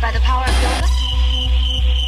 by the power of yoga?